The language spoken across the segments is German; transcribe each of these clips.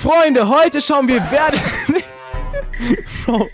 Freunde, heute schauen wir, wer...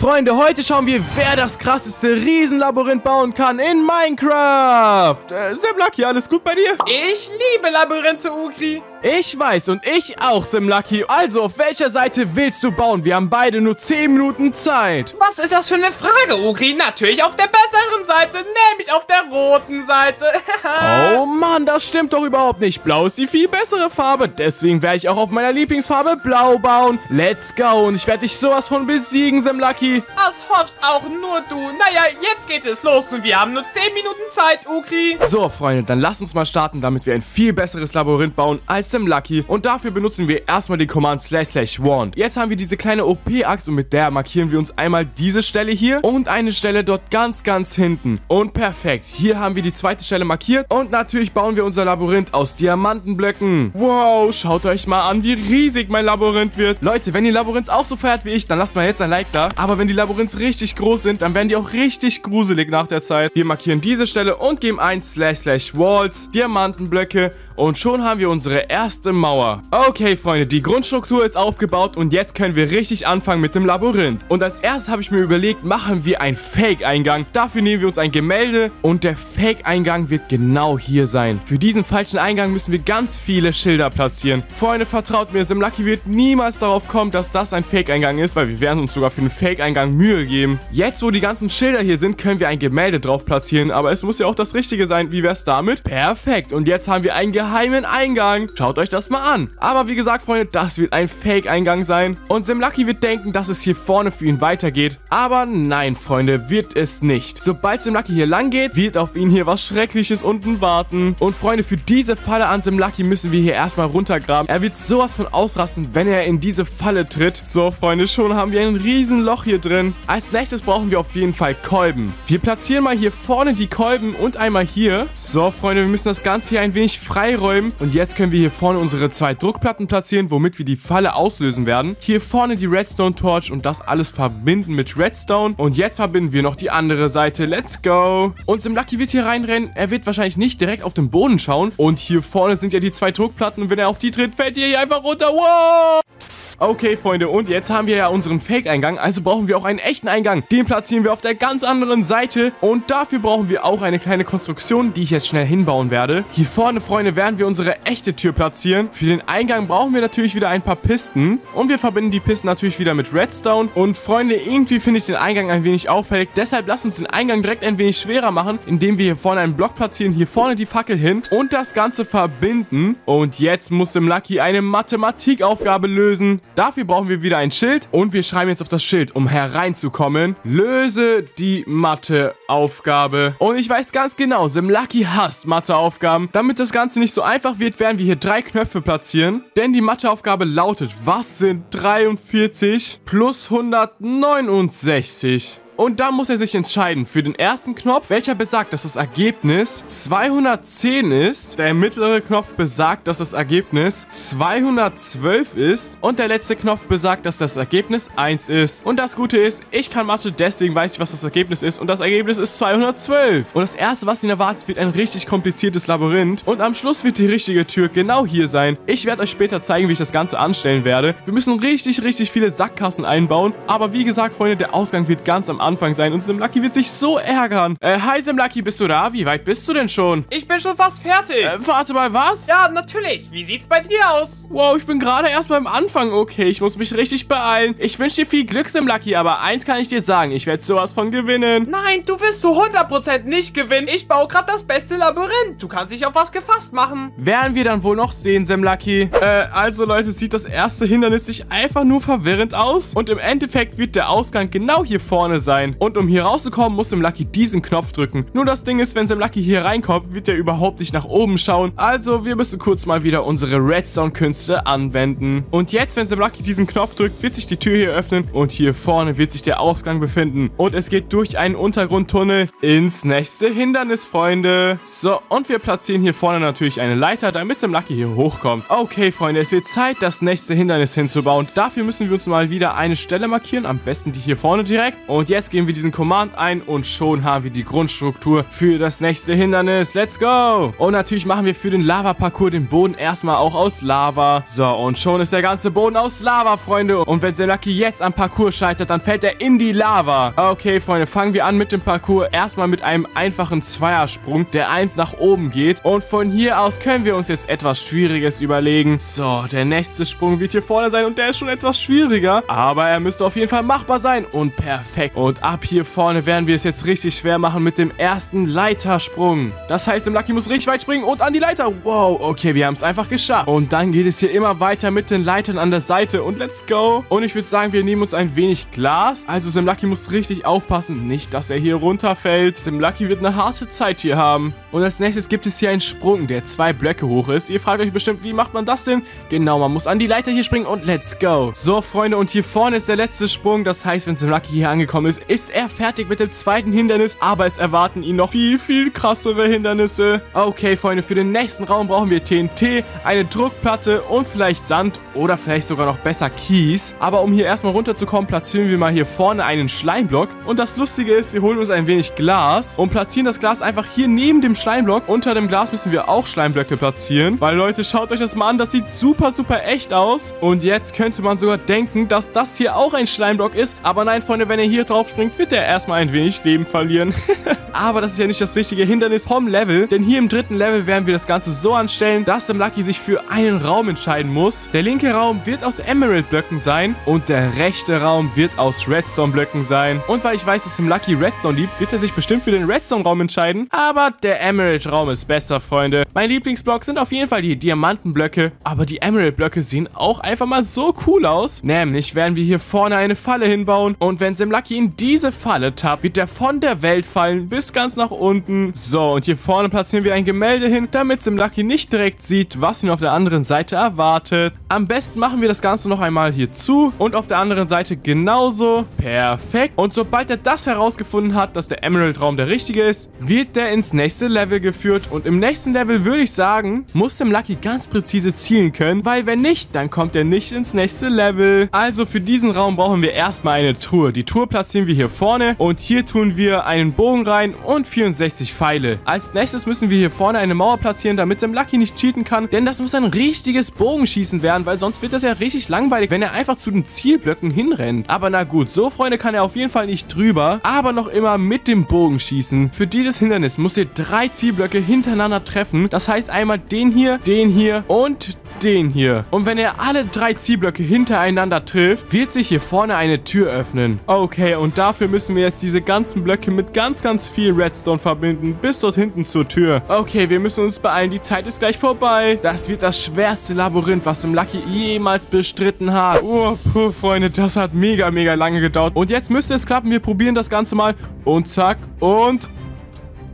Freunde, heute schauen wir, wer das krasseste Riesenlabyrinth bauen kann in Minecraft. Äh, Lucky, alles gut bei dir? Ich liebe Labyrinthe, Ukri. Ich weiß und ich auch, Simlucky. Also, auf welcher Seite willst du bauen? Wir haben beide nur 10 Minuten Zeit. Was ist das für eine Frage, Ukri? Natürlich auf der besseren Seite, nämlich auf der roten Seite. oh Mann, das stimmt doch überhaupt nicht. Blau ist die viel bessere Farbe. Deswegen werde ich auch auf meiner Lieblingsfarbe Blau bauen. Let's go. Und ich werde dich sowas von besiegen, Simlucky. Das hoffst auch nur du. Naja, jetzt geht es los und wir haben nur 10 Minuten Zeit, Ukri. So, Freunde, dann lass uns mal starten, damit wir ein viel besseres Labyrinth bauen als Sim Lucky und dafür benutzen wir erstmal die Command slash slash wand. Jetzt haben wir diese kleine OP-Axt und mit der markieren wir uns einmal diese Stelle hier und eine Stelle dort ganz, ganz hinten. Und perfekt, hier haben wir die zweite Stelle markiert und natürlich bauen wir unser Labyrinth aus Diamantenblöcken. Wow, schaut euch mal an, wie riesig mein Labyrinth wird. Leute, wenn ihr Labyrinths auch so feiert wie ich, dann lasst mal jetzt ein Like da. Aber wenn die Labyrinths richtig groß sind, dann werden die auch richtig gruselig nach der Zeit. Wir markieren diese Stelle und geben ein slash slash walls, Diamantenblöcke und schon haben wir unsere erste Mauer. Okay, Freunde, die Grundstruktur ist aufgebaut und jetzt können wir richtig anfangen mit dem Labyrinth. Und als erstes habe ich mir überlegt, machen wir einen Fake-Eingang. Dafür nehmen wir uns ein Gemälde und der Fake-Eingang wird genau hier sein. Für diesen falschen Eingang müssen wir ganz viele Schilder platzieren. Freunde, vertraut mir, Simlucky wird niemals darauf kommen, dass das ein Fake-Eingang ist, weil wir werden uns sogar für einen Fake-Eingang Mühe geben. Jetzt, wo die ganzen Schilder hier sind, können wir ein Gemälde drauf platzieren, aber es muss ja auch das Richtige sein. Wie wäre es damit? Perfekt. Und jetzt haben wir ein Geheimnis geheimen Eingang. Schaut euch das mal an. Aber wie gesagt, Freunde, das wird ein Fake-Eingang sein. Und Simlucky wird denken, dass es hier vorne für ihn weitergeht. Aber nein, Freunde, wird es nicht. Sobald Simlucky hier lang geht, wird auf ihn hier was Schreckliches unten warten. Und Freunde, für diese Falle an Simlucky müssen wir hier erstmal runtergraben. Er wird sowas von ausrasten, wenn er in diese Falle tritt. So, Freunde, schon haben wir ein riesen Loch hier drin. Als nächstes brauchen wir auf jeden Fall Kolben. Wir platzieren mal hier vorne die Kolben und einmal hier. So, Freunde, wir müssen das Ganze hier ein wenig frei freiräumen. Und jetzt können wir hier vorne unsere zwei Druckplatten platzieren, womit wir die Falle auslösen werden. Hier vorne die Redstone Torch und das alles verbinden mit Redstone. Und jetzt verbinden wir noch die andere Seite. Let's go. Und Sim Lucky wird hier reinrennen. Er wird wahrscheinlich nicht direkt auf den Boden schauen. Und hier vorne sind ja die zwei Druckplatten. Und wenn er auf die tritt, fällt hier einfach runter. Wow! Okay, Freunde, und jetzt haben wir ja unseren Fake-Eingang, also brauchen wir auch einen echten Eingang. Den platzieren wir auf der ganz anderen Seite und dafür brauchen wir auch eine kleine Konstruktion, die ich jetzt schnell hinbauen werde. Hier vorne, Freunde, werden wir unsere echte Tür platzieren. Für den Eingang brauchen wir natürlich wieder ein paar Pisten und wir verbinden die Pisten natürlich wieder mit Redstone. Und Freunde, irgendwie finde ich den Eingang ein wenig auffällig, deshalb lasst uns den Eingang direkt ein wenig schwerer machen, indem wir hier vorne einen Block platzieren, hier vorne die Fackel hin und das Ganze verbinden. Und jetzt muss im Lucky eine Mathematikaufgabe lösen. Dafür brauchen wir wieder ein Schild und wir schreiben jetzt auf das Schild, um hereinzukommen. Löse die Matheaufgabe. Und ich weiß ganz genau, Simlucky hasst Matheaufgaben. Damit das Ganze nicht so einfach wird, werden wir hier drei Knöpfe platzieren. Denn die Matheaufgabe lautet, was sind 43 plus 169? Und da muss er sich entscheiden für den ersten Knopf, welcher besagt, dass das Ergebnis 210 ist. Der mittlere Knopf besagt, dass das Ergebnis 212 ist. Und der letzte Knopf besagt, dass das Ergebnis 1 ist. Und das Gute ist, ich kann Mathe, deswegen weiß ich, was das Ergebnis ist. Und das Ergebnis ist 212. Und das erste, was ihn erwartet, wird ein richtig kompliziertes Labyrinth. Und am Schluss wird die richtige Tür genau hier sein. Ich werde euch später zeigen, wie ich das Ganze anstellen werde. Wir müssen richtig, richtig viele Sackkassen einbauen. Aber wie gesagt, Freunde, der Ausgang wird ganz am Anfang Anfang sein und Simlucky wird sich so ärgern. Äh, hi Simlucky, bist du da? Wie weit bist du denn schon? Ich bin schon fast fertig. Äh, warte mal, was? Ja, natürlich. Wie sieht's bei dir aus? Wow, ich bin gerade erst beim Anfang. Okay, ich muss mich richtig beeilen. Ich wünsche dir viel Glück, Simlucky, aber eins kann ich dir sagen. Ich werde sowas von gewinnen. Nein, du wirst zu 100% nicht gewinnen. Ich baue gerade das beste Labyrinth. Du kannst dich auf was gefasst machen. Werden wir dann wohl noch sehen, Simlucky. Äh, also Leute, sieht das erste Hindernis sich einfach nur verwirrend aus. Und im Endeffekt wird der Ausgang genau hier vorne sein sein. Und um hier rauszukommen, muss Sim Lucky diesen Knopf drücken. Nur das Ding ist, wenn Sim Lucky hier reinkommt, wird er überhaupt nicht nach oben schauen. Also, wir müssen kurz mal wieder unsere Redstone-Künste anwenden. Und jetzt, wenn Sim Lucky diesen Knopf drückt, wird sich die Tür hier öffnen und hier vorne wird sich der Ausgang befinden. Und es geht durch einen Untergrundtunnel ins nächste Hindernis, Freunde. So, und wir platzieren hier vorne natürlich eine Leiter, damit Sim Lucky hier hochkommt. Okay, Freunde, es wird Zeit, das nächste Hindernis hinzubauen. Dafür müssen wir uns mal wieder eine Stelle markieren, am besten die hier vorne direkt. Und jetzt jetzt geben wir diesen Command ein und schon haben wir die Grundstruktur für das nächste Hindernis. Let's go! Und natürlich machen wir für den Lava-Parcours den Boden erstmal auch aus Lava. So, und schon ist der ganze Boden aus Lava, Freunde. Und wenn Selaki jetzt am Parcours scheitert, dann fällt er in die Lava. Okay, Freunde, fangen wir an mit dem Parcours. Erstmal mit einem einfachen Zweiersprung, der eins nach oben geht. Und von hier aus können wir uns jetzt etwas Schwieriges überlegen. So, der nächste Sprung wird hier vorne sein und der ist schon etwas schwieriger. Aber er müsste auf jeden Fall machbar sein. Und perfekt. Und ab hier vorne werden wir es jetzt richtig schwer machen mit dem ersten Leitersprung. Das heißt, im Lucky muss richtig weit springen und an die Leiter. Wow, okay, wir haben es einfach geschafft. Und dann geht es hier immer weiter mit den Leitern an der Seite. Und let's go. Und ich würde sagen, wir nehmen uns ein wenig Glas. Also Sim Lucky muss richtig aufpassen. Nicht, dass er hier runterfällt. Sim Lucky wird eine harte Zeit hier haben. Und als nächstes gibt es hier einen Sprung, der zwei Blöcke hoch ist. Ihr fragt euch bestimmt, wie macht man das denn? Genau, man muss an die Leiter hier springen und let's go. So, Freunde, und hier vorne ist der letzte Sprung. Das heißt, wenn Sim Lucky hier angekommen ist, ist er fertig mit dem zweiten Hindernis. Aber es erwarten ihn noch viel, viel krassere Hindernisse. Okay, Freunde, für den nächsten Raum brauchen wir TNT, eine Druckplatte und vielleicht Sand oder vielleicht sogar noch besser Kies. Aber um hier erstmal runterzukommen, platzieren wir mal hier vorne einen Schleimblock. Und das Lustige ist, wir holen uns ein wenig Glas und platzieren das Glas einfach hier neben dem Schleimblock. Unter dem Glas müssen wir auch Schleimblöcke platzieren. Weil Leute, schaut euch das mal an, das sieht super, super echt aus. Und jetzt könnte man sogar denken, dass das hier auch ein Schleimblock ist. Aber nein, Freunde, wenn er hier drauf springt, wird er erstmal ein wenig Leben verlieren. Aber das ist ja nicht das richtige Hindernis vom Level. Denn hier im dritten Level werden wir das Ganze so anstellen, dass der Lucky sich für einen Raum entscheiden muss. Der linke Raum wird aus Emerald-Blöcken sein und der rechte Raum wird aus Redstone-Blöcken sein. Und weil ich weiß, dass dem Lucky Redstone liebt, wird er sich bestimmt für den Redstone-Raum entscheiden. Aber der Emerald-Raum ist besser, Freunde. Mein Lieblingsblock sind auf jeden Fall die Diamantenblöcke. Aber die Emerald-Blöcke sehen auch einfach mal so cool aus. Nämlich werden wir hier vorne eine Falle hinbauen. Und wenn Simlucky in diese Falle tappt, wird er von der Welt fallen bis ganz nach unten. So, und hier vorne platzieren wir ein Gemälde hin, damit Simlucky nicht direkt sieht, was ihn auf der anderen Seite erwartet. Am besten machen wir das Ganze noch einmal hier zu und auf der anderen Seite genauso. Perfekt. Und sobald er das herausgefunden hat, dass der Emerald-Raum der richtige ist, wird der ins nächste Level geführt. Und im nächsten Level würde ich sagen, muss dem Lucky ganz präzise zielen können, weil wenn nicht, dann kommt er nicht ins nächste Level. Also für diesen Raum brauchen wir erstmal eine Truhe. Die Truhe platzieren wir hier vorne und hier tun wir einen Bogen rein und 64 Pfeile. Als nächstes müssen wir hier vorne eine Mauer platzieren, damit Sam Lucky nicht cheaten kann, denn das muss ein richtiges Bogenschießen werden, weil sonst wird das ja richtig langweilig, wenn er einfach zu den Zielblöcken hinrennt. Aber na gut, so Freunde kann er auf jeden Fall nicht drüber, aber noch immer mit dem Bogenschießen. Für dieses Hindernis muss ihr drei Zielblöcke hintereinander treffen. Das heißt einmal den hier, den hier und den hier. Und wenn er alle drei Zielblöcke hintereinander trifft, wird sich hier vorne eine Tür öffnen. Okay, und dafür müssen wir jetzt diese ganzen Blöcke mit ganz, ganz viel Redstone verbinden, bis dort hinten zur Tür. Okay, wir müssen uns beeilen, die Zeit ist gleich vorbei. Das wird das schwerste Labyrinth, was im Lucky jemals bestritten hat. Oh, puh, Freunde, das hat mega, mega lange gedauert. Und jetzt müsste es klappen, wir probieren das Ganze mal. Und zack, und...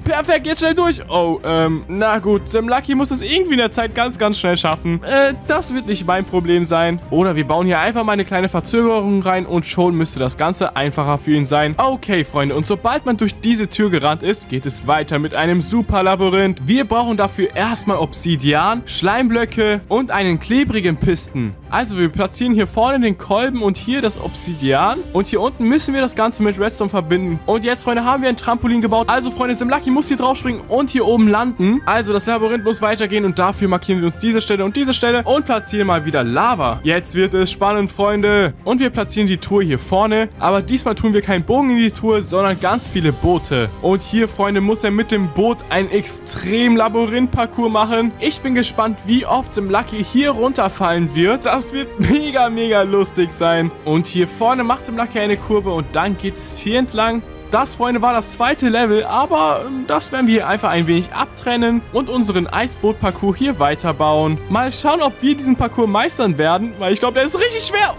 Perfekt, jetzt schnell durch. Oh, ähm, na gut. Sim Lucky muss es irgendwie in der Zeit ganz, ganz schnell schaffen. Äh, das wird nicht mein Problem sein. Oder wir bauen hier einfach mal eine kleine Verzögerung rein und schon müsste das Ganze einfacher für ihn sein. Okay, Freunde, und sobald man durch diese Tür gerannt ist, geht es weiter mit einem super Labyrinth. Wir brauchen dafür erstmal Obsidian, Schleimblöcke und einen klebrigen Pisten. Also, wir platzieren hier vorne den Kolben und hier das Obsidian. Und hier unten müssen wir das Ganze mit Redstone verbinden. Und jetzt, Freunde, haben wir ein Trampolin gebaut. Also, Freunde, Sim Lucky muss hier draufspringen und hier oben landen. Also das Labyrinth muss weitergehen und dafür markieren wir uns diese Stelle und diese Stelle und platzieren mal wieder Lava. Jetzt wird es spannend, Freunde. Und wir platzieren die Truhe hier vorne. Aber diesmal tun wir keinen Bogen in die Truhe, sondern ganz viele Boote. Und hier, Freunde, muss er mit dem Boot ein extrem Labyrinth-Parcours machen. Ich bin gespannt, wie oft Sim Lucky hier runterfallen wird. Das wird mega, mega lustig sein. Und hier vorne macht Sim Lucky eine Kurve und dann geht es hier entlang das, Freunde, war das zweite Level, aber ähm, das werden wir hier einfach ein wenig abtrennen und unseren Eisboot-Parcours hier weiterbauen. Mal schauen, ob wir diesen Parcours meistern werden, weil ich glaube, der ist richtig schwer.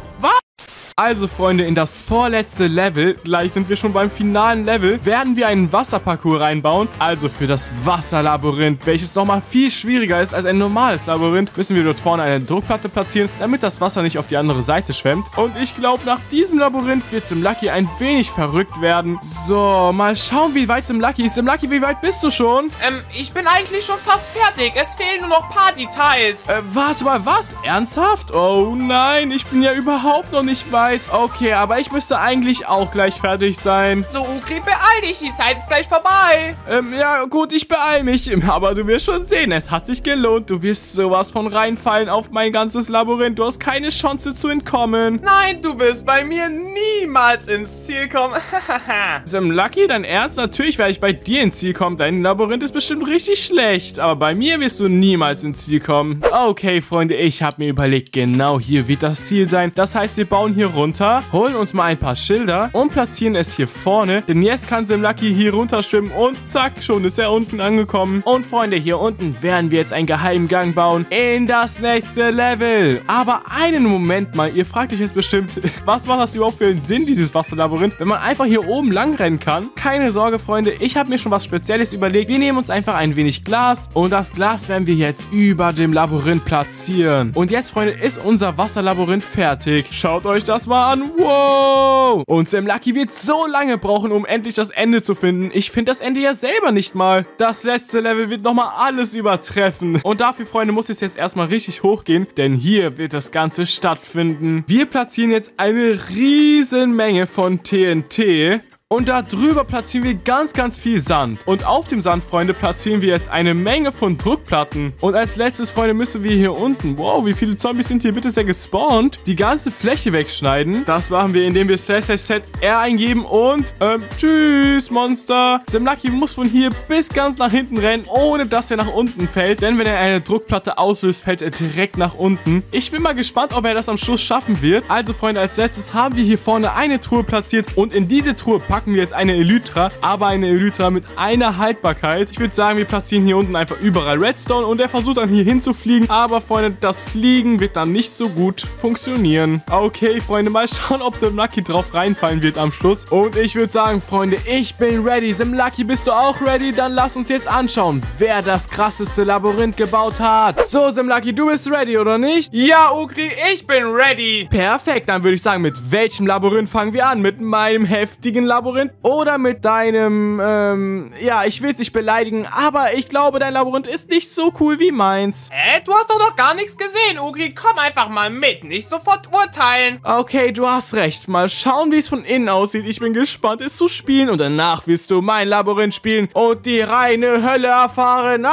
Also, Freunde, in das vorletzte Level, gleich sind wir schon beim finalen Level, werden wir einen Wasserparcours reinbauen. Also für das Wasserlabyrinth, welches nochmal viel schwieriger ist als ein normales Labyrinth, müssen wir dort vorne eine Druckplatte platzieren, damit das Wasser nicht auf die andere Seite schwemmt. Und ich glaube, nach diesem Labyrinth wird Sim Lucky ein wenig verrückt werden. So, mal schauen, wie weit Sim Lucky ist. Sim Lucky, wie weit bist du schon? Ähm, ich bin eigentlich schon fast fertig. Es fehlen nur noch ein paar Details. Äh, warte mal, was? Ernsthaft? Oh nein, ich bin ja überhaupt noch nicht weit Zeit. Okay, aber ich müsste eigentlich auch gleich fertig sein. So, Ukri, beeil dich, die Zeit ist gleich vorbei. Ähm, ja, gut, ich beeil mich. Aber du wirst schon sehen, es hat sich gelohnt. Du wirst sowas von reinfallen auf mein ganzes Labyrinth. Du hast keine Chance zu entkommen. Nein, du wirst bei mir niemals ins Ziel kommen. Sim Lucky, dein Ernst? Natürlich werde ich bei dir ins Ziel kommen. Dein Labyrinth ist bestimmt richtig schlecht. Aber bei mir wirst du niemals ins Ziel kommen. Okay, Freunde, ich habe mir überlegt, genau hier wird das Ziel sein. Das heißt, wir bauen hier runter, holen uns mal ein paar Schilder und platzieren es hier vorne. Denn jetzt kann Sim Lucky hier runterschwimmen und zack, schon ist er unten angekommen. Und Freunde, hier unten werden wir jetzt einen geheimen Gang bauen in das nächste Level. Aber einen Moment mal, ihr fragt euch jetzt bestimmt, was macht das überhaupt für einen Sinn, dieses Wasserlabyrinth, wenn man einfach hier oben lang rennen kann? Keine Sorge, Freunde, ich habe mir schon was Spezielles überlegt. Wir nehmen uns einfach ein wenig Glas und das Glas werden wir jetzt über dem Labyrinth platzieren. Und jetzt, Freunde, ist unser Wasserlabyrinth fertig. Schaut euch das mal an. Wow! Und Sam Lucky wird so lange brauchen, um endlich das Ende zu finden. Ich finde das Ende ja selber nicht mal. Das letzte Level wird nochmal alles übertreffen. Und dafür, Freunde, muss es jetzt erstmal richtig hochgehen, denn hier wird das Ganze stattfinden. Wir platzieren jetzt eine riesen Menge von TNT. Und da drüber platzieren wir ganz, ganz viel Sand. Und auf dem Sand, Freunde, platzieren wir jetzt eine Menge von Druckplatten. Und als letztes, Freunde, müssen wir hier unten, wow, wie viele Zombies sind hier bitte sehr gespawnt, die ganze Fläche wegschneiden. Das machen wir, indem wir slash slash set R eingeben und, ähm, tschüss, Monster. Lucky muss von hier bis ganz nach hinten rennen, ohne dass er nach unten fällt. Denn wenn er eine Druckplatte auslöst, fällt er direkt nach unten. Ich bin mal gespannt, ob er das am Schluss schaffen wird. Also, Freunde, als letztes haben wir hier vorne eine Truhe platziert und in diese Truhe packen packen wir jetzt eine Elytra, aber eine Elytra mit einer Haltbarkeit. Ich würde sagen, wir platzieren hier unten einfach überall Redstone und er versucht dann hier hinzufliegen. Aber, Freunde, das Fliegen wird dann nicht so gut funktionieren. Okay, Freunde, mal schauen, ob Sim Lucky drauf reinfallen wird am Schluss. Und ich würde sagen, Freunde, ich bin ready. Sim Lucky, bist du auch ready? Dann lass uns jetzt anschauen, wer das krasseste Labyrinth gebaut hat. So, Sim Lucky, du bist ready, oder nicht? Ja, Ukri, ich bin ready. Perfekt, dann würde ich sagen, mit welchem Labyrinth fangen wir an? Mit meinem heftigen Labyrinth? Labyrinth oder mit deinem, ähm, ja, ich will es nicht beleidigen, aber ich glaube, dein Labyrinth ist nicht so cool wie meins. Hä? Du hast doch noch gar nichts gesehen, Ugri. Komm einfach mal mit, nicht sofort urteilen. Okay, du hast recht. Mal schauen, wie es von innen aussieht. Ich bin gespannt, es zu spielen und danach wirst du mein Labyrinth spielen und die reine Hölle erfahren.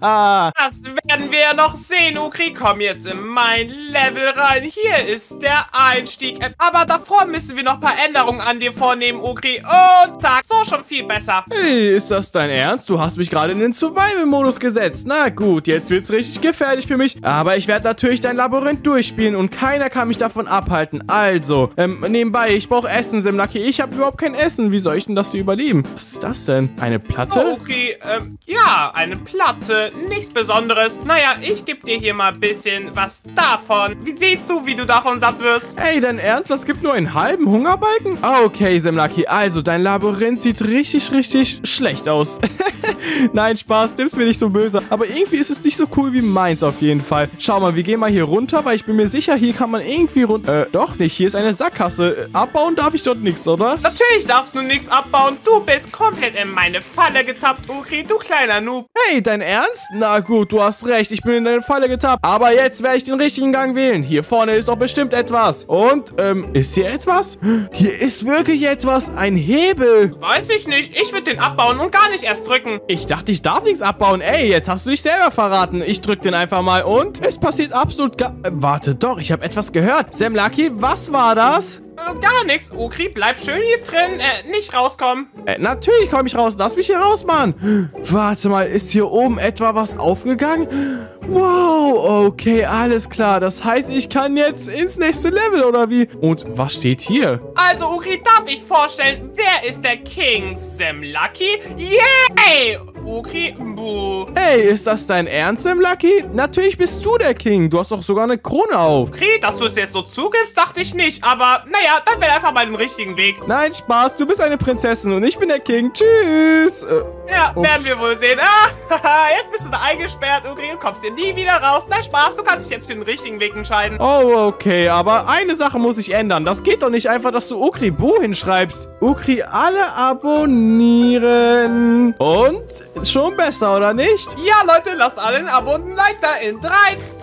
das werden wir ja noch sehen, Ugri. Komm jetzt in mein Level rein. Hier ist der Einstieg. Aber davor müssen wir noch ein paar Änderungen an dir vornehmen, Ugri und zack, so schon viel besser. Hey, ist das dein Ernst? Du hast mich gerade in den Survival-Modus gesetzt. Na gut, jetzt wird's richtig gefährlich für mich. Aber ich werde natürlich dein Labyrinth durchspielen und keiner kann mich davon abhalten. Also, ähm, nebenbei, ich brauche Essen, Simlaki. Ich habe überhaupt kein Essen. Wie soll ich denn das hier überleben? Was ist das denn? Eine Platte? Oh, okay, ähm, ja, eine Platte. Nichts Besonderes. Naja, ich gebe dir hier mal ein bisschen was davon. Wie siehst du, wie du davon satt wirst? Ey, dein Ernst? Das gibt nur einen halben Hungerbalken? Ah, okay, Simlaki. Also, dein Labyrinth sieht richtig, richtig schlecht aus. Nein, Spaß, nimm's mir nicht so böse. Aber irgendwie ist es nicht so cool wie meins auf jeden Fall. Schau mal, wir gehen mal hier runter, weil ich bin mir sicher, hier kann man irgendwie runter... Äh, doch nicht. Hier ist eine Sackgasse. Abbauen darf ich dort nichts, oder? Natürlich darfst du nichts abbauen. Du bist komplett in meine Falle getappt, Ukri, du kleiner Noob. Hey, dein Ernst? Na gut, du hast recht. Ich bin in deine Falle getappt. Aber jetzt werde ich den richtigen Gang wählen. Hier vorne ist doch bestimmt etwas. Und, ähm, ist hier etwas? Hier ist wirklich etwas. Ein Hebel. Weiß ich nicht. Ich würde den abbauen und gar nicht erst drücken. Ich dachte, ich darf nichts abbauen. Ey, jetzt hast du dich selber verraten. Ich drück den einfach mal und es passiert absolut gar... Äh, warte doch, ich habe etwas gehört. Sam Lucky, was war das? Äh, gar nichts. Ukri, bleib schön hier drin. Äh, nicht rauskommen. Äh, natürlich komme ich raus. Lass mich hier raus, Mann. Warte mal, ist hier oben etwa was aufgegangen? Wow, okay, alles klar. Das heißt, ich kann jetzt ins nächste Level, oder wie? Und was steht hier? Also, Ukri, darf ich vorstellen, wer ist der King? Sam Lucky? Yay! Ukri, buh. Hey, ist das dein Ernst, Sam Lucky? Natürlich bist du der King. Du hast doch sogar eine Krone auf. Ukri, dass du es jetzt so zugibst, dachte ich nicht. Aber, naja, dann wäre einfach mal den richtigen Weg. Nein, Spaß. Du bist eine Prinzessin und ich bin der King. Tschüss. Äh, ja, werden wir wohl sehen. Ah, jetzt bist du da eingesperrt, Ukri, und kommst hier nie wieder raus. Nein, Spaß. Du kannst dich jetzt für den richtigen Weg entscheiden. Oh, okay. Aber eine Sache muss ich ändern. Das geht doch nicht einfach, dass du Ukri Bu hinschreibst. Ukri alle abonnieren. Und schon besser, oder nicht? Ja, Leute, lasst alle ein Abo und ein Like da in 3,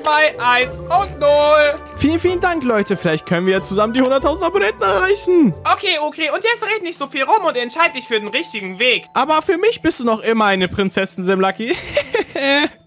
2, 1 und 0. Vielen, vielen Dank, Leute. Vielleicht können wir zusammen die 100.000 Abonnenten erreichen. Okay, okay, und jetzt red nicht so viel rum und entscheid dich für den richtigen Weg. Aber für mich bist du noch immer eine Prinzessin, Simlucky.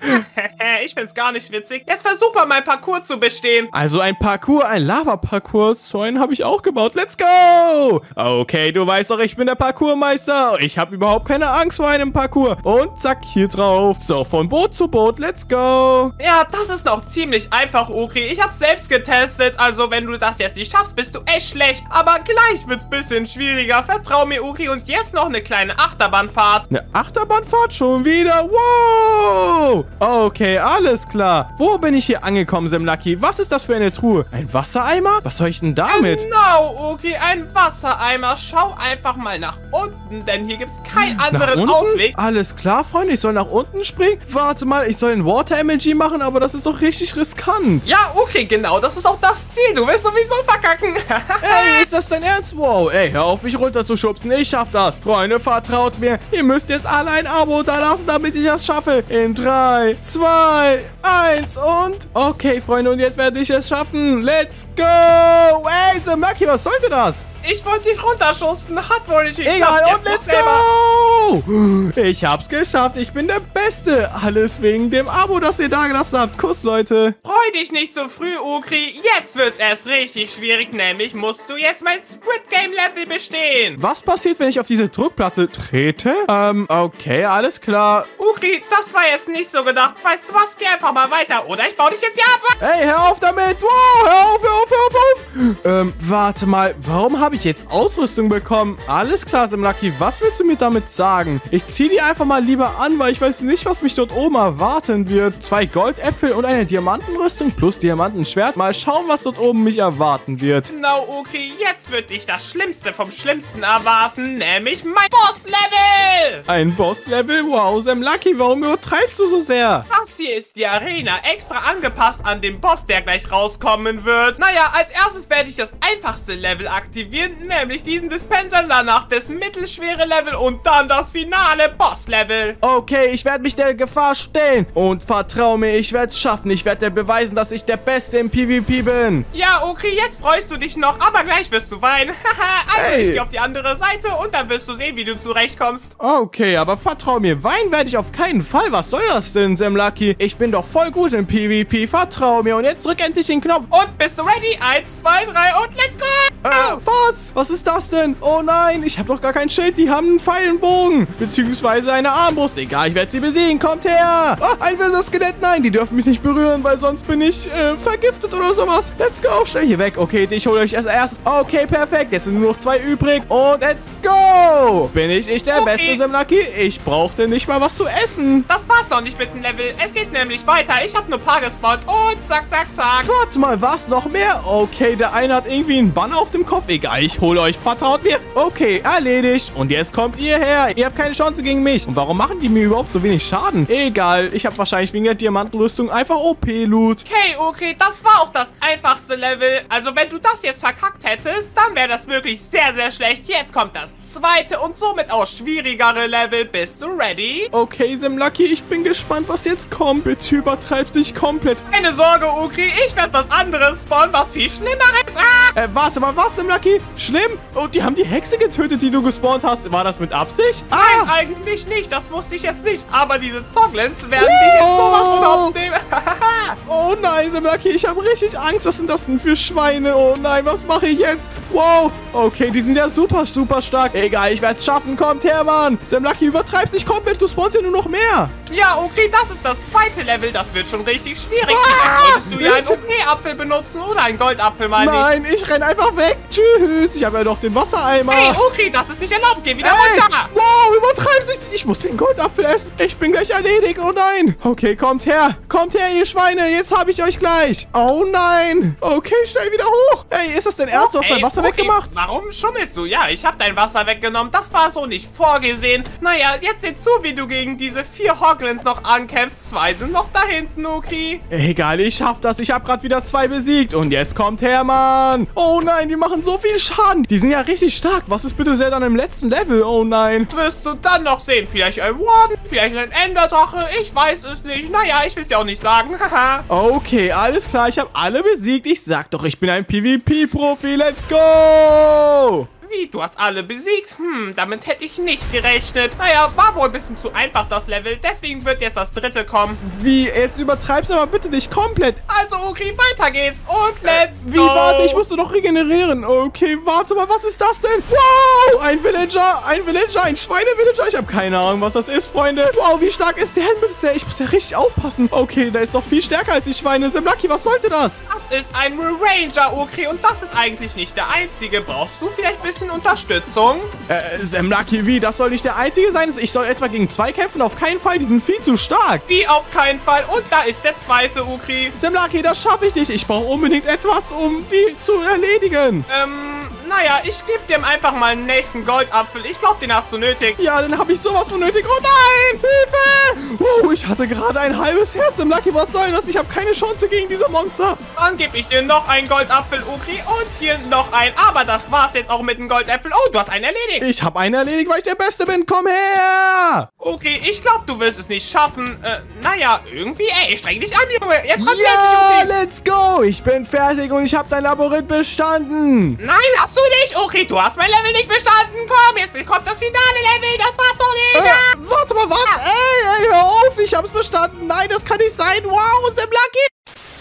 ich find's gar nicht witzig. Jetzt versuch mal mein Parcours zu bestehen. Also ein Parcours, ein Lava-Parcours. So einen habe ich auch gebaut. Let's go! Okay, du weißt doch, ich bin der Parcoursmeister. Ich habe überhaupt keine Angst vor einem Parcours. Und zack, hier drauf. So, von Boot zu Boot. Let's go! Ja, das ist noch ziemlich einfach, Okri. Ich hab's selbst getestet. Also, wenn du das jetzt nicht schaffst, bist du echt schlecht. Aber gleich wird's bisschen schwieriger. Vertrau mir, Okri. Und jetzt noch eine kleine Achterbahnfahrt. Eine Achterbahnfahrt schon wieder? Wow! Okay, alles klar. Wo bin ich hier angekommen, Semlucky? Was ist das für eine Truhe? Ein Wassereimer? Was soll ich denn damit? Genau, okay, ein Wassereimer. Schau einfach mal nach unten, denn hier gibt es keinen anderen Ausweg. Alles klar, Freunde, ich soll nach unten springen? Warte mal, ich soll ein Water MLG machen, aber das ist doch richtig riskant. Ja, okay, genau, das ist auch das Ziel. Du wirst sowieso verkacken. ey, ist das dein Ernst? Wow, ey, hör auf mich runterzuschubsen. Ich schaff das. Freunde, vertraut mir. Ihr müsst jetzt alle ein Abo da lassen, damit ich das schaffe. In drei, 3, 2, 1 und... Okay, Freunde, und jetzt werde ich es schaffen. Let's go! Ey, so Maki, was sollte das? Ich wollte dich runterschubsen, hat wohl nicht geklappt. Egal, und let's go! Ich hab's geschafft, ich bin der Beste. Alles wegen dem Abo, das ihr da gelassen habt. Kuss, Leute. Freu dich nicht so früh, Okri. Jetzt wird's erst richtig schwierig, nämlich musst du jetzt mein Squid Game Level bestehen. Was passiert, wenn ich auf diese Druckplatte trete? Ähm, okay, alles klar. Okri, das war jetzt nicht so gedacht. Weißt du was, geh einfach mal weiter, oder ich baue dich jetzt hier ab. Hey, hör auf damit. Wow, hör auf, hör auf, hör auf, hör auf. Ähm, warte mal, warum habe ich ich jetzt Ausrüstung bekommen. Alles klar, Simlucky. Was willst du mir damit sagen? Ich ziehe die einfach mal lieber an, weil ich weiß nicht, was mich dort oben erwarten wird. Zwei Goldäpfel und eine Diamantenrüstung plus Diamantenschwert. Mal schauen, was dort oben mich erwarten wird. Genau, okay. Jetzt wird dich das Schlimmste vom Schlimmsten erwarten, nämlich mein Boss-Level. Ein Boss-Level? Wow, Simlucky, warum übertreibst du so sehr? Das hier ist die Arena, extra angepasst an den Boss, der gleich rauskommen wird. Naja, als erstes werde ich das einfachste Level aktivieren nämlich diesen Dispenser, danach das mittelschwere Level und dann das finale Boss-Level. Okay, ich werde mich der Gefahr stellen und vertrau mir, ich werde es schaffen. Ich werde dir beweisen, dass ich der Beste im PvP bin. Ja, okay, jetzt freust du dich noch, aber gleich wirst du weinen. also hey. ich gehe auf die andere Seite und dann wirst du sehen, wie du zurechtkommst. Okay, aber vertrau mir, weinen werde ich auf keinen Fall. Was soll das denn, Sam Lucky? Ich bin doch voll gut im PvP, vertrau mir. Und jetzt drück endlich den Knopf. Und bist du ready? Eins, zwei, drei und let's go! Äh, was? Was ist das denn? Oh nein, ich habe doch gar kein Schild. Die haben einen Pfeilenbogen. Beziehungsweise eine Armbrust. Egal, ich werde sie besiegen. Kommt her. Oh, ein Wizard-Skelett. Nein, die dürfen mich nicht berühren, weil sonst bin ich äh, vergiftet oder sowas. Let's go. Schnell hier weg. Okay, ich hole euch als erstes. Okay, perfekt. Jetzt sind nur noch zwei übrig. Und let's go. Bin ich nicht der okay. beste Simlucky? Ich brauchte nicht mal was zu essen. Das war's noch nicht mit dem Level. Es geht nämlich weiter. Ich habe nur paar gespawnt. Und zack, zack, zack. Warte mal, was? Noch mehr? Okay, der eine hat irgendwie einen Banner auf dem Kopf. Egal, ich hole euch. Vertraut mir. Okay, erledigt. Und jetzt kommt ihr her. Ihr habt keine Chance gegen mich. Und warum machen die mir überhaupt so wenig Schaden? Egal, ich habe wahrscheinlich wegen der Diamantenrüstung einfach OP-Loot. Okay, okay, das war auch das einfachste Level. Also wenn du das jetzt verkackt hättest, dann wäre das wirklich sehr, sehr schlecht. Jetzt kommt das zweite und somit auch schwierigere Level. Bist du ready? Okay, Simlucky, ich bin gespannt, was jetzt kommt. Bitte übertreib's nicht komplett. Keine Sorge, Ukri, ich werde was anderes spawnen, was viel Schlimmeres. Ah! Äh, warte mal, was, Simlucky? Schlimm? Und die haben die Hexe getötet, die du gespawnt hast. War das mit Absicht? Nein, ah. eigentlich nicht. Das wusste ich jetzt nicht. Aber diese Zoglins werden oh. dich jetzt sowas von Hops nehmen. oh nein, Samaki, ich habe richtig Angst. Was sind das denn für Schweine? Oh nein, was mache ich jetzt? Wow. Okay, die sind ja super, super stark. Egal, ich werde es schaffen. Kommt her, Mann. Samlaki, übertreibst dich komplett. Du spawnst ja nur noch mehr. Ja, okay, das ist das zweite Level. Das wird schon richtig schwierig. Ah, Solltest du ja einen OP-Apfel benutzen oder einen Goldapfel, meine Nein, ich. ich renne einfach weg. Tschüss. Ich habe ja doch den Wassereimer. Hey, okay, das ist nicht erlaubt. Geh wieder hey, runter. Wow, übertreibst dich. Ich muss den Goldapfel essen. Ich bin gleich erledigt. Oh nein. Okay, kommt her. Kommt her, ihr Schweine. jetzt habe ich euch gleich. Oh nein. Okay, schnell wieder hoch. Hey, ist das denn ernst? Du hast mein Wasser okay. weggemacht. Warum schummelst du? Ja, ich habe dein Wasser weggenommen. Das war so nicht vorgesehen. Naja, jetzt seht zu, wie du gegen diese vier Hoglins noch ankämpfst. Zwei sind noch da hinten, Ukri. Egal, ich schaff das. Ich habe gerade wieder zwei besiegt. Und jetzt kommt Hermann. Oh nein, die machen so viel Schaden. Die sind ja richtig stark. Was ist bitte sehr dann im letzten Level? Oh nein. Wirst du dann noch sehen. Vielleicht ein Warden, vielleicht ein Enderdrache. Ich weiß es nicht. Naja, ich will es ja auch nicht sagen. Haha. Okay, alles klar. Ich habe alle besiegt. Ich sag doch, ich bin ein PvP-Profi. Let's go! Wie, du hast alle besiegt? Hm, damit hätte ich nicht gerechnet. Naja, war wohl ein bisschen zu einfach das Level, deswegen wird jetzt das dritte kommen. Wie? Jetzt übertreibst du aber bitte nicht komplett. Also, okay, weiter geht's und let's Wie, go. warte, ich musste doch regenerieren. Okay, warte mal, was ist das denn? Wow, ein Villager, ein Villager, ein Schweine-Villager. Ich habe keine Ahnung, was das ist, Freunde. Wow, wie stark ist der denn bitte? Ich muss ja richtig aufpassen. Okay, der ist noch viel stärker als die Schweine. Simlaki, was sollte das? Das ist ein Ranger, okay, und das ist eigentlich nicht der einzige. Brauchst du vielleicht ein bisschen Unterstützung? Äh, Simlaki, wie? Das soll nicht der einzige sein? Ich soll etwa gegen zwei kämpfen? Auf keinen Fall, die sind viel zu stark. Wie auf keinen Fall. Und da ist der zweite Ukri. Simlaki, das schaffe ich nicht. Ich brauche unbedingt etwas, um die zu erledigen. Ähm, naja, ich gebe dir einfach mal einen nächsten Goldapfel. Ich glaube, den hast du nötig. Ja, dann habe ich sowas von nötig. Oh nein! Hilfe! Oh, ich hatte gerade ein halbes Herz im Lucky. Was soll das? Ich habe keine Chance gegen diese Monster. Dann gebe ich dir noch einen Goldapfel, Ukri. Und hier noch ein. Aber das war's jetzt auch mit dem Goldapfel. Oh, du hast einen erledigt. Ich habe einen erledigt, weil ich der Beste bin. Komm her! Okay, ich glaube, du wirst es nicht schaffen. Äh, naja, irgendwie, ey, streng dich an, Junge. Jetzt kommt's Ja, fertig, let's go! Ich bin fertig und ich habe dein Labyrinth bestanden. Nein, hast du nicht, Okay, du hast mein Level nicht bestanden. Komm, jetzt kommt das finale Level. Das war's doch nicht. Äh, warte mal, was? Ey, ey, hör auf! Ich hab's bestanden. Nein, das kann nicht sein. Wow, Simlaki!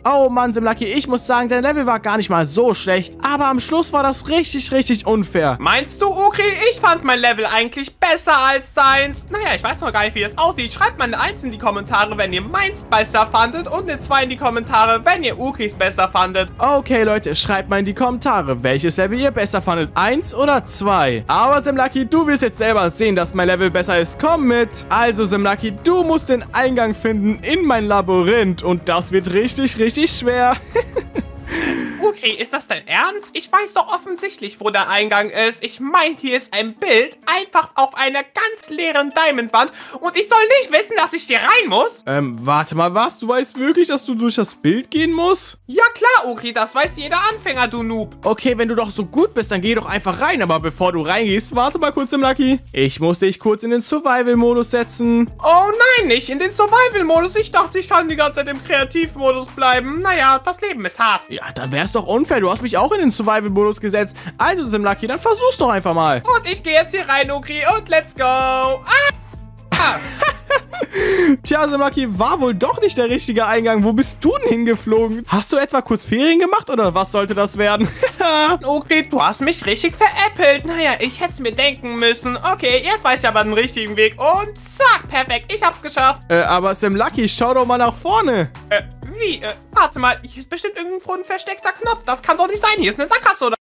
Oh Mann, Simlaki, ich muss sagen, dein Level war gar nicht mal so schlecht. Aber am Schluss war das richtig, richtig unfair. Meinst du, okay, ich fand mein Level eigentlich besser als deins? Naja, ich weiß noch gar nicht, wie das aussieht. Schreibt mal eine 1 in die Kommentare, wenn ihr meins besser fandet und eine 2 in die Kommentare, wenn ihr Ukis besser fandet. Okay, Leute, schreibt mal in die Kommentare, welches Level ihr besser fandet. Eins oder zwei? Aber Simlaki, du wirst jetzt selber sehen, dass mein Level besser ist. Komm mit! Also, Simlaki, du musst den Eingang finden in mein Labyrinth. Und das wird richtig, richtig schwer. Okay, ist das dein Ernst? Ich weiß doch offensichtlich, wo der Eingang ist. Ich meine, hier ist ein Bild, einfach auf einer ganz leeren Diamondwand. Und ich soll nicht wissen, dass ich hier rein muss? ähm, warte mal, was? Du weißt wirklich, dass du durch das Bild gehen musst? Ja klar, okay, das weiß jeder Anfänger, du Noob. Okay, wenn du doch so gut bist, dann geh doch einfach rein. Aber bevor du reingehst, warte mal kurz, Simlaki. Ich muss dich kurz in den Survival-Modus setzen. Oh nein, nicht in den Survival-Modus. Ich dachte, ich kann die ganze Zeit im Kreativmodus bleiben. Naja, das Leben ist hart. Ja, dann wär's doch unfair. Du hast mich auch in den Survival-Modus gesetzt. Also, Simlaki, dann versuch's doch einfach mal. Und ich gehe jetzt hier rein, Okri, und let's go. Ah! Tja, Simlaki, war wohl doch nicht der richtige Eingang. Wo bist du denn hingeflogen? Hast du etwa kurz Ferien gemacht oder was sollte das werden? Okri, du hast mich richtig veräppelt. Naja, ich hätte es mir denken müssen. Okay, jetzt weiß ich aber den richtigen Weg. Und zack, perfekt, ich hab's geschafft. äh, aber Simlaki, schau doch mal nach vorne. Äh, wie? Äh, warte mal, hier ist bestimmt irgendwo ein versteckter Knopf. Das kann doch nicht sein. Hier ist eine Sackgasse, oder?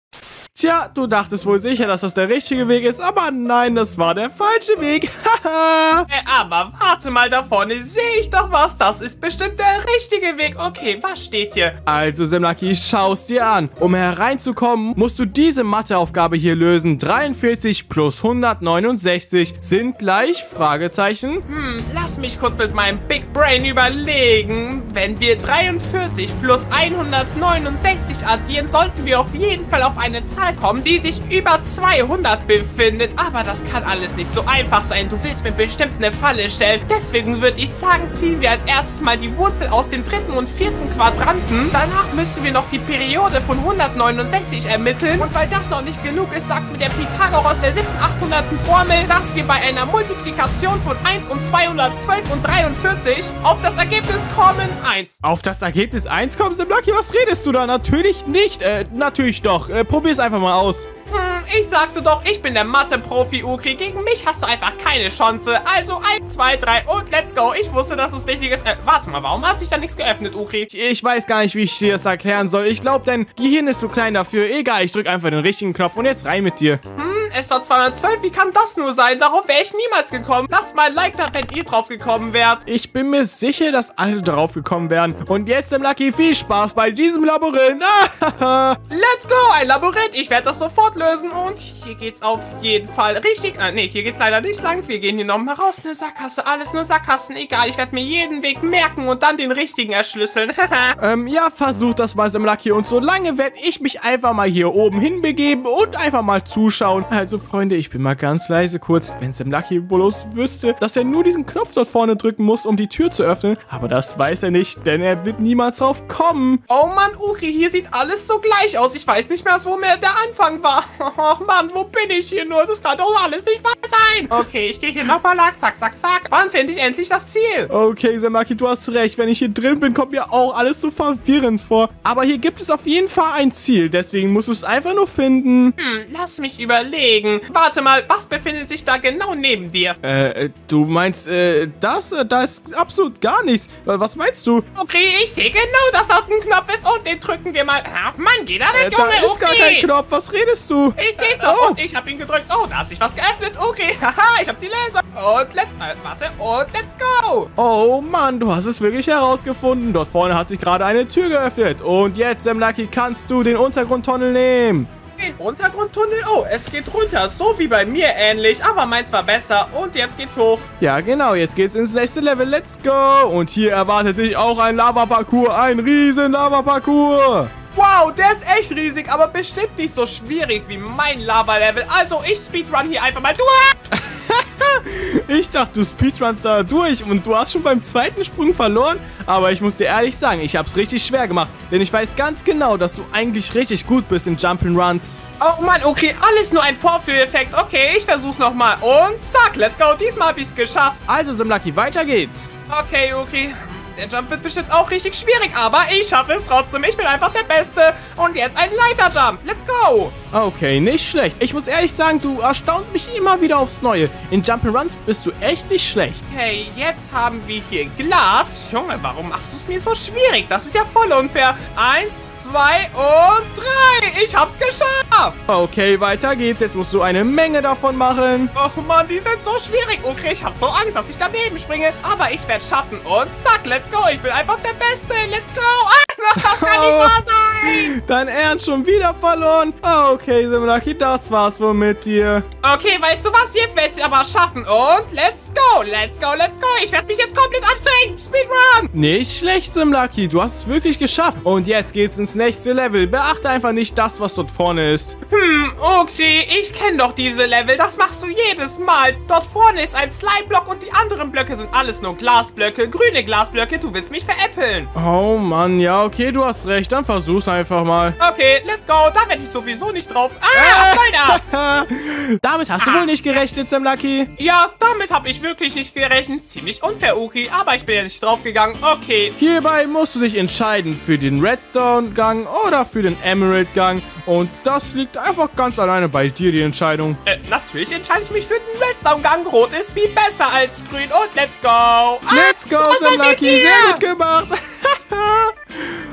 Tja, du dachtest wohl sicher, dass das der richtige Weg ist, aber nein, das war der falsche Weg. Haha. Äh, aber warte mal, da vorne sehe ich doch was. Das ist bestimmt der richtige Weg. Okay, was steht hier? Also, Simlaki, schau's dir an. Um hereinzukommen, musst du diese Matheaufgabe hier lösen. 43 plus 169 sind gleich Fragezeichen. Hm, lass mich kurz mit meinem Big Brain überlegen. Wenn wir 43 plus 169 addieren, sollten wir auf jeden Fall auf eine Zahl kommen, die sich über 200 befindet. Aber das kann alles nicht so einfach sein. Du willst mir bestimmt eine Falle stellen. Deswegen würde ich sagen, ziehen wir als erstes mal die Wurzel aus dem dritten und vierten Quadranten. Danach müssen wir noch die Periode von 169 ermitteln. Und weil das noch nicht genug ist, sagt mir der Pythagoras der 7. 800. Formel, dass wir bei einer Multiplikation von 1 und 212 und 43 auf das Ergebnis kommen 1. Auf das Ergebnis 1 kommen, Simlaki, was redest du da? Natürlich nicht. Äh, natürlich doch. Äh, probier's einfach mal aus. Hm, ich sagte doch, ich bin der Mathe-Profi, Ukri. Gegen mich hast du einfach keine Chance. Also 1, 2, 3 und let's go. Ich wusste, dass es richtig ist. Äh, warte mal, warum hat sich da nichts geöffnet, Ukri? Ich, weiß gar nicht, wie ich dir das erklären soll. Ich glaube, dein Gehirn ist zu klein dafür. Egal, ich drück einfach den richtigen Knopf und jetzt rein mit dir. Hm, es war 212. Wie kann das nur sein? Darauf wäre ich niemals gekommen. Lasst mal ein Like da, wenn ihr drauf gekommen wärt. Ich bin mir sicher, dass alle drauf gekommen wären. Und jetzt, Sam Lucky, viel Spaß bei diesem Labyrinth. Let's go, ein Labyrinth. Ich werde das sofort lösen. Und hier geht's auf jeden Fall richtig... Äh, nee, hier geht's leider nicht lang. Wir gehen hier nochmal raus. Eine Sackgasse, alles nur Sackgassen. Egal, ich werde mir jeden Weg merken und dann den richtigen erschlüsseln. ähm, ja, versuch das mal, Sam Lucky. Und solange werde ich mich einfach mal hier oben hinbegeben und einfach mal zuschauen. Also, Freunde, ich bin mal ganz leise kurz. Wenn Sam Lucky bloß wüsste, dass er nur diesen Knopf dort vorne drücken muss, um die Tür zu öffnen. Aber das weiß er nicht, denn er wird niemals drauf kommen. Oh Mann, Uri, hier sieht alles so gleich aus. Ich weiß nicht mehr, wo mir der Anfang war. Oh Mann, wo bin ich hier nur? Das kann doch alles nicht wahr sein. Okay, ich gehe hier nochmal lang. Zack, zack, zack. Wann finde ich endlich das Ziel? Okay, Samaki, du hast recht. Wenn ich hier drin bin, kommt mir auch alles so verwirrend vor. Aber hier gibt es auf jeden Fall ein Ziel. Deswegen musst du es einfach nur finden. Hm, lass mich überlegen. Warte mal, was befindet sich da genau neben dir? Äh, du meinst, äh, das? Da ist absolut gar nichts. Was meinst du? Okay, ich sehe genau, dass dort ein Knopf ist und den drücken wir mal. Ach Mann, geh da weg, äh, Junge. Da ist gar kein Knopf. Was redest du? Ich sehe es doch oh. und ich habe ihn gedrückt. Oh, da hat sich was geöffnet. Okay, haha, ich habe die Laser. Und let's, äh, warte, und let's go. Oh Mann, du hast es wirklich herausgefunden. Dort vorne hat sich gerade eine Tür geöffnet. Und jetzt, Sam Lucky, kannst du den Untergrundtunnel nehmen. Den Untergrundtunnel? Oh, es geht runter. So wie bei mir ähnlich, aber meins war besser. Und jetzt geht's hoch. Ja, genau. Jetzt geht's ins nächste Level. Let's go. Und hier erwartet dich auch ein Lava-Parcours. Ein riesen Lava-Parcours. Wow, der ist echt riesig, aber bestimmt nicht so schwierig wie mein Lava-Level. Also, ich speedrun hier einfach mal durch. ich dachte, du speedrunst da durch und du hast schon beim zweiten Sprung verloren. Aber ich muss dir ehrlich sagen, ich habe es richtig schwer gemacht. Denn ich weiß ganz genau, dass du eigentlich richtig gut bist in Jump'n'Runs. Oh Mann, okay, alles nur ein Vorführeffekt. Okay, ich versuch's nochmal. Und zack, let's go. Diesmal hab ich's geschafft. Also, Simlucky, weiter geht's. Okay, okay. Der Jump wird bestimmt auch richtig schwierig, aber ich schaffe es trotzdem. Ich bin einfach der Beste. Und jetzt ein Leiterjump. Let's go. Okay, nicht schlecht. Ich muss ehrlich sagen, du erstaunst mich immer wieder aufs Neue. In Jump'n'Runs bist du echt nicht schlecht. Hey, jetzt haben wir hier Glas. Junge, warum machst du es mir so schwierig? Das ist ja voll unfair. Eins, zwei und drei. Ich hab's geschafft. Okay, weiter geht's. Jetzt musst du eine Menge davon machen. Oh Mann, die sind so schwierig. Okay, ich hab so Angst, dass ich daneben springe. Aber ich werde schaffen. Und zack, let's go. Ich bin einfach der Beste. Let's go. Ah, das kann nicht oh. wahr sein. Dein Ernst schon wieder verloren. Okay, Simulaki, das war's wohl mit dir. Okay, weißt du was? Jetzt werde ich aber schaffen. Und let's go. Let's go, let's go. Ich werde mich jetzt komplett anstrengen. Speedrun. Nicht schlecht, Simlucky. Du hast es wirklich geschafft. Und jetzt geht's ins nächste Level. Beachte einfach nicht das, was dort vorne ist. Hm, okay. Ich kenne doch diese Level. Das machst du jedes Mal. Dort vorne ist ein Slime-Block und die anderen Blöcke sind alles nur Glasblöcke. Grüne Glasblöcke. Du willst mich veräppeln. Oh Mann, ja, okay, du hast recht. Dann versuch's einfach mal. Okay, let's go. Da werde ich sowieso nicht drauf. Ah, was soll das? damit hast du ah. wohl nicht gerechnet, Sam Lucky. Ja, damit habe ich wirklich nicht gerechnet. Ziemlich unfair, Uki. Aber ich bin ja nicht draufgegangen. Okay. Hierbei musst du dich entscheiden für den Redstone-Gang oder für den Emerald-Gang. Und das liegt einfach ganz alleine bei dir, die Entscheidung. Äh, natürlich entscheide ich mich für den Redstone-Gang. Rot ist viel besser als grün. Und let's go. Ah, let's go, Sam Lucky. Sehr gut gemacht.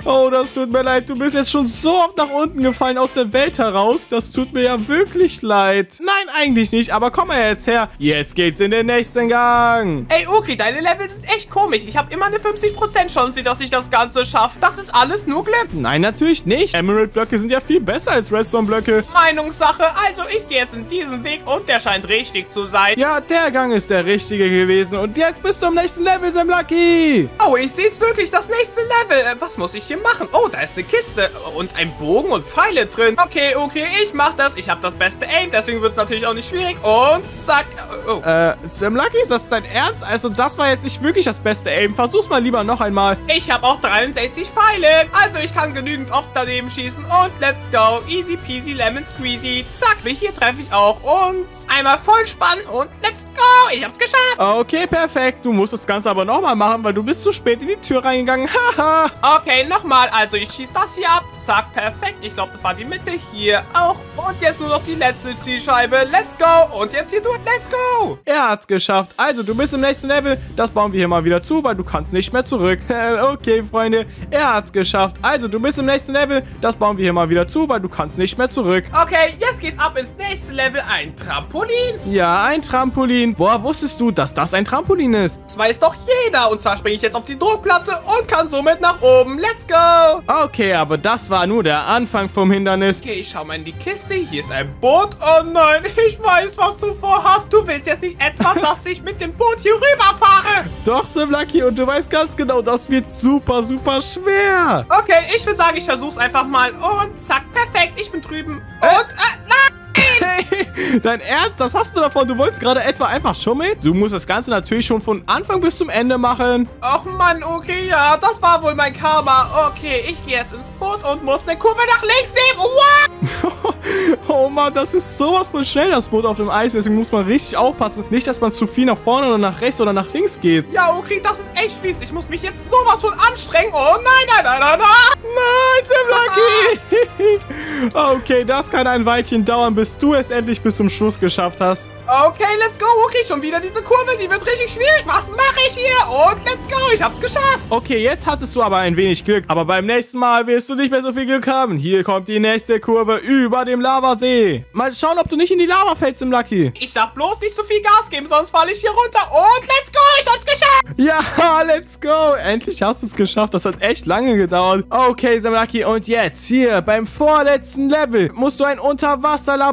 Oh, das tut mir leid. Du bist jetzt schon so oft nach unten gefallen aus der Welt heraus. Das tut mir ja wirklich leid. Nein, eigentlich nicht. Aber komm mal jetzt her. Jetzt geht's in den nächsten Gang. Ey, Ukri, deine Level sind echt komisch. Ich habe immer eine 50% Chance, dass ich das Ganze schaffe. Das ist alles nur Glück. Nein, natürlich nicht. Emerald-Blöcke sind ja viel besser als Redstone-Blöcke. Meinungssache. Also, ich gehe jetzt in diesen Weg und der scheint richtig zu sein. Ja, der Gang ist der richtige gewesen. Und jetzt bist du am nächsten Level, Sam Lucky. Oh, ich sehe es wirklich. Das nächste Level. Äh, was muss ich hier machen? Oh, da ist eine Kiste und ein Bogen und Pfeile drin. Okay, okay, ich mach das. Ich habe das beste Aim, deswegen wird es natürlich auch nicht schwierig. Und zack. Oh. Äh, Sam Lucky, ist das dein Ernst? Also, das war jetzt nicht wirklich das beste Aim. Versuch's mal lieber noch einmal. Ich habe auch 63 Pfeile. Also, ich kann genügend oft daneben schießen. Und let's go. Easy peasy lemon squeezy. Zack, hier treffe ich auch. Und einmal voll spannen und let's go. Ich hab's geschafft. Okay, perfekt. Du musst das Ganze aber nochmal machen, weil du bist zu spät in die Tür reingegangen. Haha. okay, noch nochmal. Also ich schieße das hier ab. Zack, perfekt. Ich glaube, das war die Mitte. Hier auch. Und jetzt nur noch die letzte Zielscheibe. Let's go. Und jetzt hier durch. Let's go. Er hat's geschafft. Also, du bist im nächsten Level. Das bauen wir hier mal wieder zu, weil du kannst nicht mehr zurück. okay, Freunde. Er hat's geschafft. Also, du bist im nächsten Level. Das bauen wir hier mal wieder zu, weil du kannst nicht mehr zurück. Okay, jetzt geht's ab ins nächste Level. Ein Trampolin. Ja, ein Trampolin. Woher wusstest du, dass das ein Trampolin ist? Das weiß doch jeder. Und zwar springe ich jetzt auf die Druckplatte und kann somit nach oben. Let's go. Okay, aber das war nur der Anfang vom Hindernis. Okay, ich schau mal in die Kiste. Hier ist ein Boot. Oh nein, ich weiß, was du vorhast. Du willst jetzt nicht etwa, dass ich mit dem Boot hier rüberfahre. Doch, Simlucky, und du weißt ganz genau, das wird super, super schwer. Okay, ich würde sagen, ich versuch's einfach mal. Und zack, perfekt. Ich bin drüben. Und, äh, nein. Hey, dein Ernst? Das hast du davon? Du wolltest gerade etwa einfach schummeln? Du musst das Ganze natürlich schon von Anfang bis zum Ende machen. Ach Mann, okay, ja, das war wohl mein Karma. Okay, ich gehe jetzt ins Boot und muss eine Kurve nach links nehmen. Oh Mann, das ist sowas von schnell, das Boot auf dem Eis. Deswegen muss man richtig aufpassen. Nicht, dass man zu viel nach vorne oder nach rechts oder nach links geht. Ja, okay, das ist echt fies. Ich muss mich jetzt sowas von anstrengen. Oh nein, nein, nein, nein, nein. Nein, Tim Lucky. okay, das kann ein Weilchen dauern, bis du es endlich bis zum Schluss geschafft hast. Okay, let's go. Okay, schon wieder diese Kurve. Die wird richtig schwierig. Was mache ich hier? Und let's go. Ich hab's geschafft. Okay, jetzt hattest du aber ein wenig Glück. Aber beim nächsten Mal wirst du nicht mehr so viel Glück haben. Hier kommt die nächste Kurve über dem Lavasee. Mal schauen, ob du nicht in die Lava fällst, im Lucky. Ich darf bloß nicht so viel Gas geben, sonst falle ich hier runter. Und let's go. Ich hab's geschafft. Ja, let's go. Endlich hast du es geschafft. Das hat echt lange gedauert. Okay, Samlaki. Und jetzt hier beim vorletzten Level musst du ein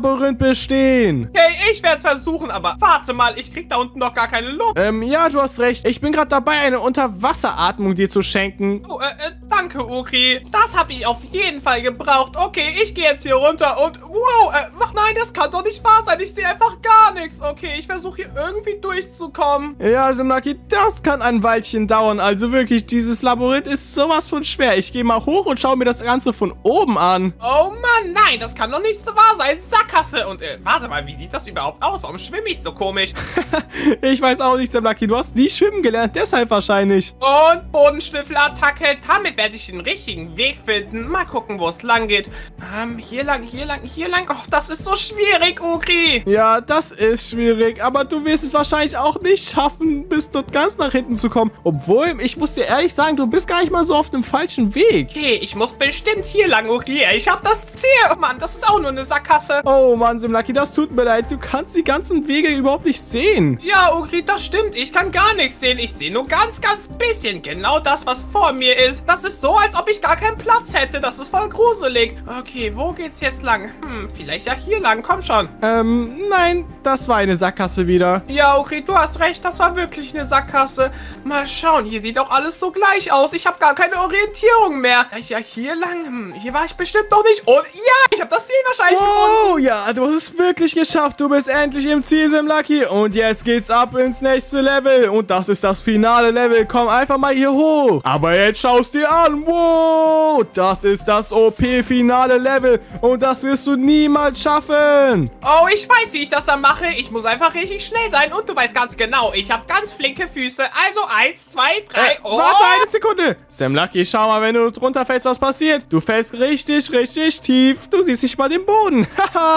Unterwasserlabyrinth bestehen. Okay, ich werde es versuchen, aber warte mal, ich krieg da unten noch gar keine Luft. Ähm, ja, du hast recht. Ich bin gerade dabei, eine Unterwasseratmung dir zu schenken. Oh, äh, äh, danke, Ukri. Das habe ich auf jeden Fall gebraucht. Okay, ich gehe jetzt hier runter und... Wow, äh, ach nein, das kann doch nicht wahr sein. Ich sehe einfach gar nichts. Okay, ich versuche hier irgendwie durchzukommen. Ja, Simnaki, das kann ein Weilchen dauern. Also wirklich, dieses Labyrinth ist sowas von schwer. Ich gehe mal hoch und schaue mir das Ganze von oben an. Oh Mann, nein, das kann doch nicht so wahr sein. Sackgasse. Und, äh, warte mal, wie sieht das überhaupt aus? Warum schwimme ich so komisch? ich weiß auch nicht, Simnaki. Du hast nie schwimmen gelernt, deshalb wahrscheinlich. Und Bodenschnüffelattacke. Damit werde ich den richtigen Weg finden. Mal gucken, wo es lang geht. Ähm, hier lang, hier lang, hier lang. Oh, das ist so schwierig, Ukri. Ja, das ist schwierig. Aber du wirst es wahrscheinlich auch nicht schaffen, bis dort ganz nach hinten zu kommen. Obwohl, ich muss dir ehrlich sagen, du bist gar nicht mal so auf dem falschen Weg. Okay, ich muss bestimmt hier lang, Ukri. Ich habe das Ziel. Oh Mann, das ist auch nur eine Sackgasse. Oh Mann, Simlaki, das tut mir leid. Du kannst die ganzen Wege überhaupt nicht sehen. Ja, Ukri, das stimmt. Ich kann gar nichts sehen. Ich sehe nur ganz, ganz bisschen. Genau das, was vor mir ist. Das ist so, als ob ich gar keinen Platz hätte. Das ist voll gruselig. Okay, wo geht's jetzt lang? Hm, vielleicht ja hier lang. Komm schon. Ähm, nein, das war eine Sackgasse wieder. Ja, okay, du hast recht. Das war wirklich eine Sackgasse. Mal schauen. Hier sieht auch alles so gleich aus. Ich habe gar keine Orientierung mehr. Vielleicht ja hier lang. Hm, hier war ich bestimmt noch nicht. Und ja, ich habe das Ziel wahrscheinlich Oh, gefunden. ja, du hast es wirklich geschafft. Du bist endlich im Ziel, Simlaki. Und jetzt geht's ab ins nächste Level. Und das ist das finale Level. Komm einfach mal hier hoch. Aber jetzt schaust dir an. Wow, das ist das OP-finale Level. Und das wirst du niemals schaffen. Oh, ich weiß, wie ich das dann mache. Ich muss einfach richtig schnell sein. Und du weißt ganz genau, ich habe ganz flinke Füße. Also eins, zwei, drei. Äh, oh. Warte eine Sekunde. Sam Lucky, schau mal, wenn du drunter fällst, was passiert. Du fällst richtig, richtig tief. Du siehst nicht mal den Boden. Haha.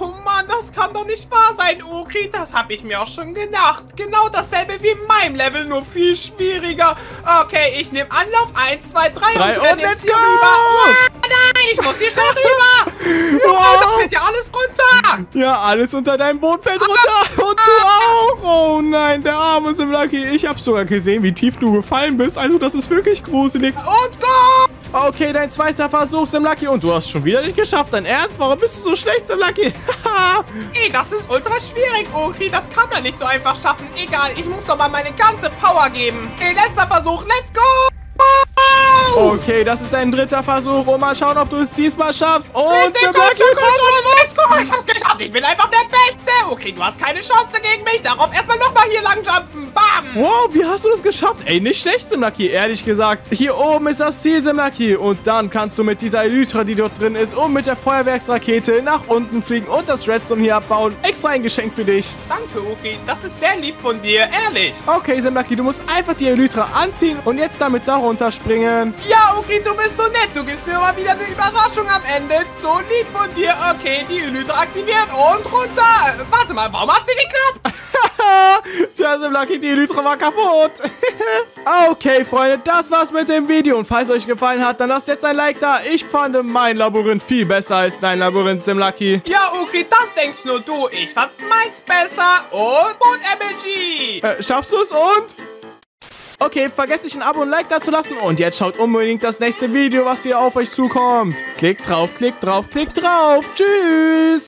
Oh Mann, das kann doch nicht wahr sein, Ukri. Das habe ich mir auch schon gedacht. Genau dasselbe wie in meinem Level, nur viel schwieriger. Okay, ich nehme Anlauf. Eins, zwei, drei, Drei und, und jetzt let's go! Rüber. Oh, nein, ich muss hier schnell rüber. Oh, Wow. da fällt ja alles runter. ja, alles unter deinem Boot fällt runter. Und du auch. Oh nein, der arme Sam Lucky. Ich habe sogar gesehen, wie tief du gefallen bist. Also, das ist wirklich gruselig. Und go. Okay, dein zweiter Versuch, Sam Lucky. Und du hast schon wieder nicht geschafft. Dein Ernst? Warum bist du so schlecht, Sam Lucky? Ey, das ist ultra schwierig, Ukri. Das kann man nicht so einfach schaffen. Egal, ich muss doch mal meine ganze Power geben. Okay, letzter Versuch. Let's go. Okay, das ist dein dritter Versuch. Und mal schauen, ob du es diesmal schaffst. Und let's go. Ich hab's geschafft. Ich bin einfach der Beste. Okay, du hast keine Chance gegen mich. Darauf erstmal nochmal hier lang jumpen. Bam. Wow, wie hast du das geschafft? Ey, nicht schlecht, Simlaki, ehrlich gesagt. Hier oben ist das Ziel, Simlaki. Und dann kannst du mit dieser Elytra, die dort drin ist, und mit der Feuerwerksrakete nach unten fliegen und das Redstone hier abbauen. Extra ein Geschenk für dich. Danke, Ukri. Das ist sehr lieb von dir. Ehrlich. Okay, Simlaki, du musst einfach die Elytra anziehen und jetzt damit darunter springen. Ja, Ukri, du bist so nett. Du gibst mir mal wieder eine Überraschung am Ende. So lieb von dir. Okay, die Elytra aktiviert und runter. Warte mal, warum hat sie nicht geklappt? Tja, Simlaki, die Elytra war kaputt. okay, Freunde, das war's mit dem Video. Und falls euch gefallen hat, dann lasst jetzt ein Like da. Ich fand mein Labyrinth viel besser als dein Labyrinth, Simlaki. Ja, Ukri, das denkst nur du. Ich fand meins besser. Und Boot MLG. Äh, schaffst du es und? Okay, vergesst nicht ein Abo und Like da zu lassen. Und jetzt schaut unbedingt das nächste Video, was hier auf euch zukommt. Klickt drauf, klickt drauf, klickt drauf. Tschüss.